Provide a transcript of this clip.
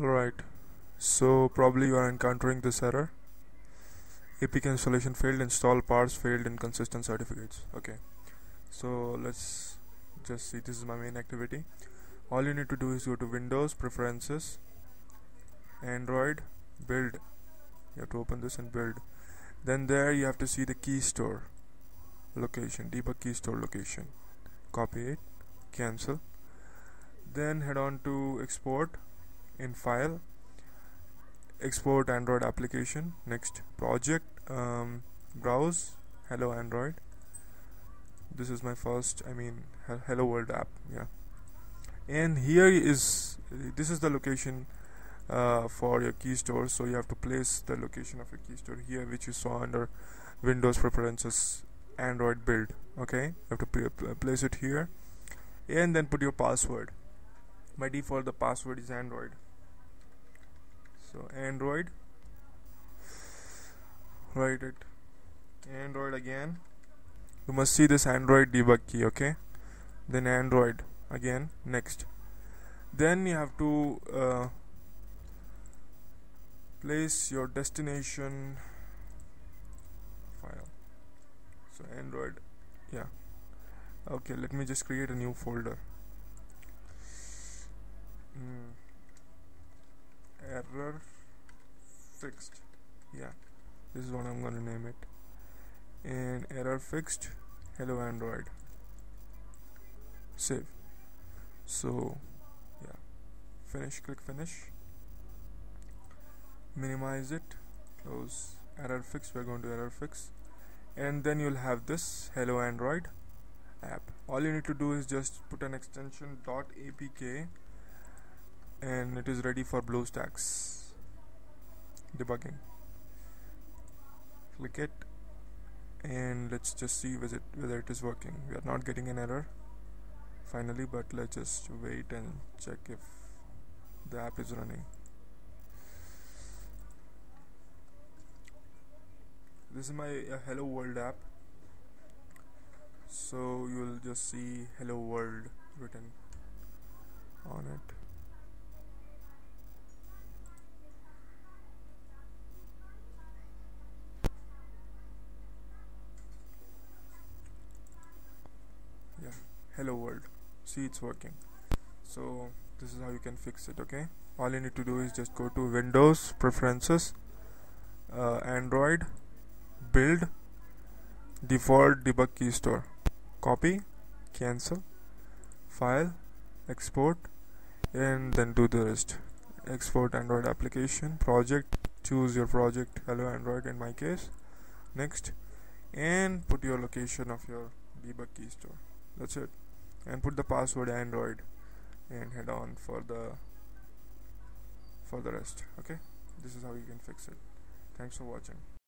alright. So probably you are encountering this error. APK installation failed install parse failed inconsistent certificates. Okay. So let's just see. This is my main activity. All you need to do is go to Windows preferences Android build. You have to open this and build. Then there you have to see the key store location debug key store location. Copy it. Cancel. Then head on to export in file. Export android application. Next. Project um, browse. Hello android. This is my first i mean hello world app yeah. And here is this is the location uh, for your key store. So you have to place the location of your key store here which you saw under windows preferences android build okay? You have to place it here. And then put your password. By default the password is android so android. Write it. Android again. You must see this android debug key okay? Then android again next. Then you have to uh, place your destination file. So android yeah. Okay let me just create a new folder error fixed. Yeah this is what I'm gonna name it. And error fixed hello android. Save. So yeah finish click finish. Minimize it. Close. Error fix we're going to error fix. And then you'll have this hello android app. All you need to do is just put an extension dot .apk and it is ready for BlueStacks debugging. Click it and let's just see whether it, whether it is working. We are not getting an error finally but let's just wait and check if the app is running. This is my uh, hello world app. So you will just see hello world written on it hello world. See it's working. So this is how you can fix it okay? All you need to do is just go to windows preferences uh, android build default debug key store. Copy cancel file export and then do the rest. Export android application project choose your project. Hello android in my case. Next. And put your location of your debug key store. That's it and put the password android and head on for the for the rest okay? This is how you can fix it. Thanks for watching